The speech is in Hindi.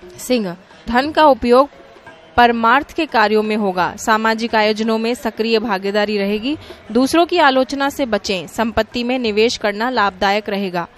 सिंह, धन का उपयोग परमार्थ के कार्यों में होगा। सामाजिक आयोजनों में सक्रिय भागीदारी रहेगी। दूसरों की आलोचना से बचें। संपत्ति में निवेश करना लाभदायक रहेगा।